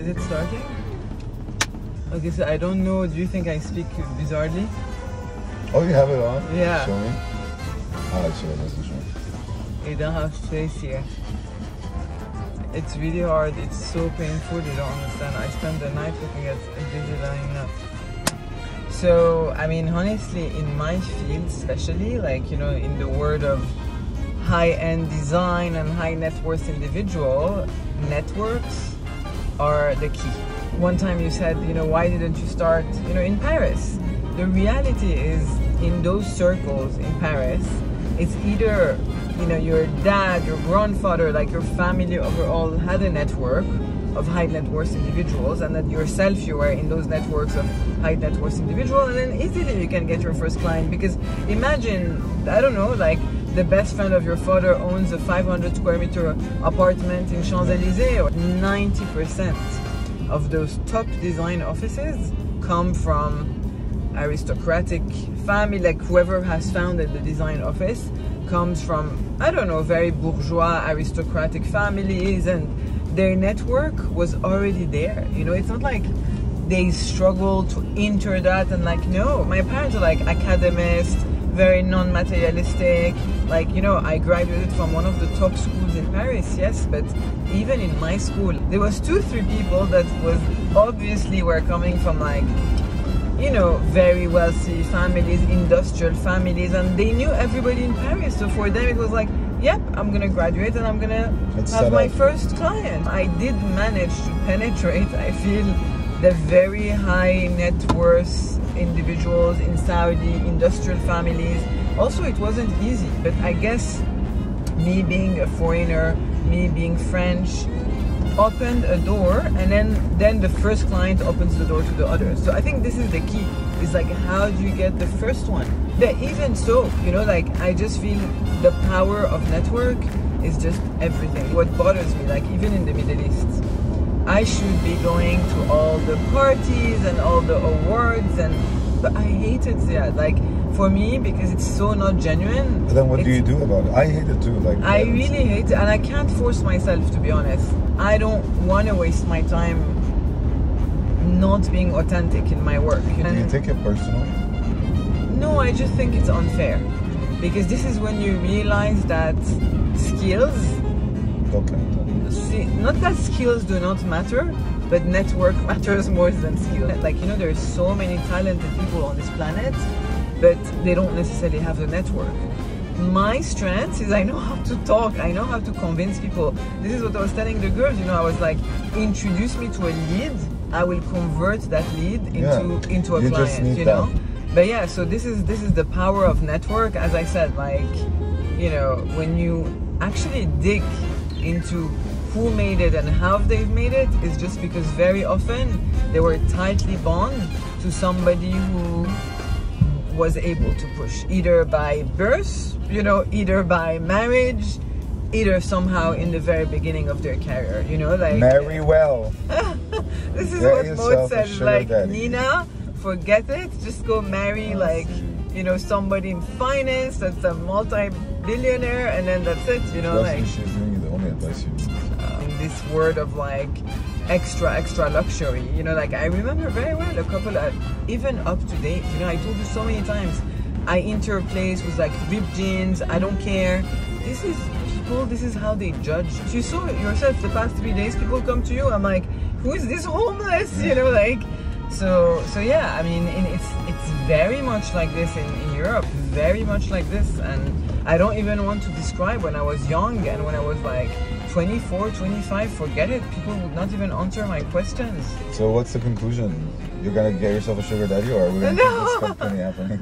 Is it starting? Okay, so I don't know. Do you think I speak bizarrely? Oh, you have it on? Yeah. Show me. Actually, it doesn't show. You don't have space here. It's really hard. It's so painful. You don't understand. I spent the night looking at up. So, I mean, honestly, in my field, especially, like, you know, in the world of high-end design and high net worth individual, networks are the key. One time you said, you know, why didn't you start, you know, in Paris? The reality is, in those circles in Paris, it's either, you know, your dad, your grandfather, like your family overall had a network of high net worth individuals, and that yourself you were in those networks of high net worth individual, and then easily you can get your first client. Because imagine, I don't know, like the best friend of your father owns a 500 square meter apartment in Champs Elysees, 90% of those top design offices come from aristocratic family, like whoever has founded the design office comes from, I don't know, very bourgeois aristocratic families and their network was already there. You know, it's not like they struggle to enter that and like, no, my parents are like academists, very non-materialistic. Like, you know, I graduated from one of the top schools in Paris, yes, but even in my school, there was two, three people that was obviously were coming from like you know, very wealthy families, industrial families, and they knew everybody in Paris. So for them, it was like, yep, I'm gonna graduate and I'm gonna It's have my up. first client. I did manage to penetrate, I feel, the very high net worth individuals in Saudi, industrial families. Also, it wasn't easy, but I guess me being a foreigner, me being French, opened a door and then then the first client opens the door to the other. So i think this is the key is like how do you get the first one? But even so you know like i just feel the power of network is just everything. What bothers me like even in the middle east i should be going to all the parties and all the awards and but i hated that like for me because it's so not genuine But then what do you do about it? I hate it too. Like I uh, really hate it, and I can't force myself to be honest. I don't want to waste my time not being authentic in my work. Do you And take it personal? no, I just think it's unfair because this is when you realize that skills, Okay. See, not that skills do not matter, but network matters more than skills. Like you know, there's so many talented people on this planet, but they don't necessarily have the network. My strength is I know how to talk, I know how to convince people. This is what I was telling the girls, you know, I was like, introduce me to a lead, I will convert that lead into Yeah. into a You just client, need you that. know? But yeah, so this is this is the power of network. As I said, like, you know, when you actually dig into who made it and how they've made it, is just because very often they were tightly bound to somebody who was able to push either by birth, you know, either by marriage, either somehow in the very beginning of their career, you know, like Marry uh, well. this is Get what Maud said. Like daddy. Nina, forget it. Just go marry like you know somebody in finance that's a multi-billionaire, and then that's it. You know, Trust like me, she's giving you the only advice you need. In this word of like extra extra luxury. You know, like I remember very well a couple of even up to date. You know, I told you so many times. I enter a place with like ripped jeans. I don't care. This is people. This is how they judge. You saw it yourself the past three days. People come to you. I'm like, who is this homeless? You know, like. So so yeah. I mean, it's it's very much like this in, in Europe. Very much like this, and I don't even want to describe when I was young and when I was like 24, 25. Forget it. People would not even answer my questions. So what's the conclusion? You're gonna get yourself a sugar daddy, or are we gonna No. keep this company happening?